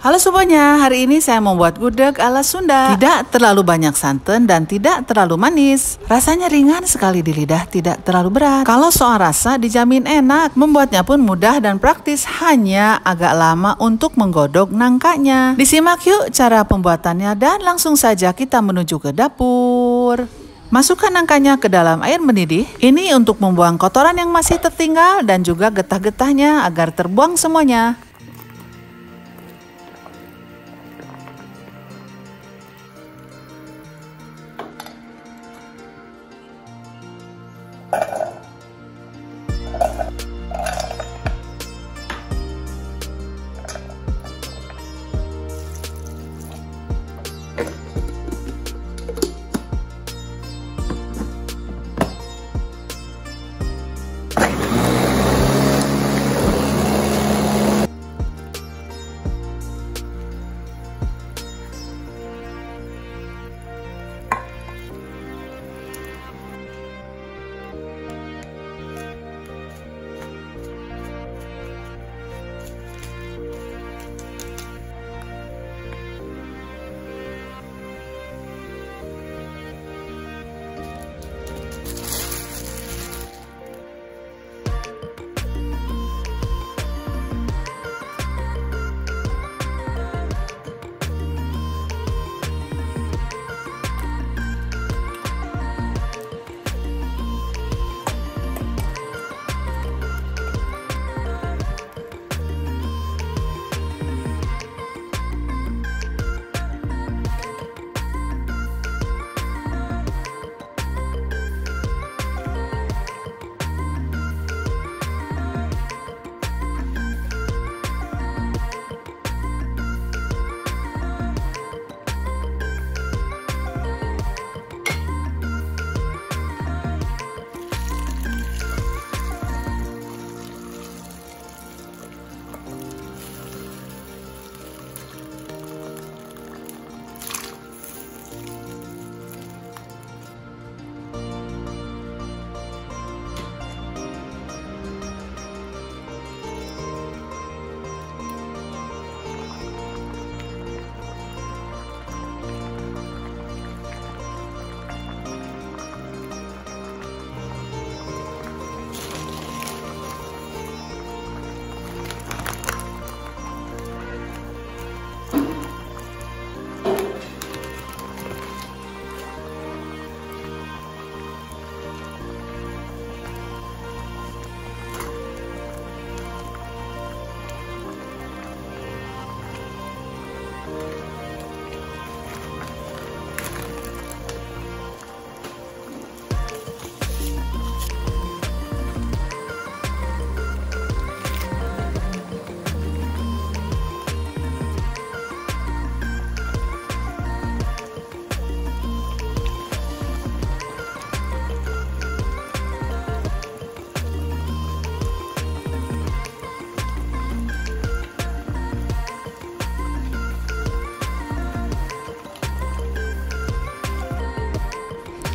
Halo semuanya, hari ini saya membuat gudeg ala Sunda. Tidak terlalu banyak santan dan tidak terlalu manis. Rasanya ringan sekali di lidah, tidak terlalu berat. Kalau soal rasa dijamin enak, membuatnya pun mudah dan praktis, hanya agak lama untuk menggodok nangkanya. Disimak yuk cara pembuatannya dan langsung saja kita menuju ke dapur. Masukkan nangkanya ke dalam air mendidih. Ini untuk membuang kotoran yang masih tertinggal dan juga getah-getahnya agar terbuang semuanya.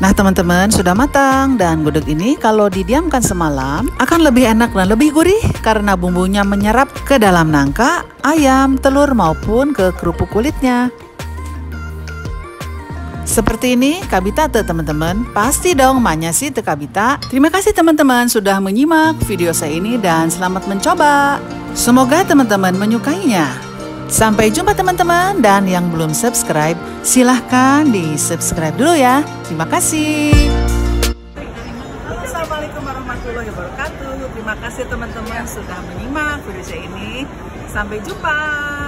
Nah teman-teman sudah matang dan gudeg ini kalau didiamkan semalam akan lebih enak dan lebih gurih karena bumbunya menyerap ke dalam nangka, ayam, telur maupun ke kerupuk kulitnya. Seperti ini Kabita tuh teman-teman. Pasti dong maknya sih tuh Kabita Terima kasih teman-teman sudah menyimak video saya ini dan selamat mencoba. Semoga teman-teman menyukainya Sampai jumpa teman-teman dan yang belum subscribe silahkan di subscribe dulu ya. Terima kasih. Assalamualaikum warahmatullahi wabarakatuh. Terima kasih teman-teman sudah menyimak video saya ini. Sampai jumpa.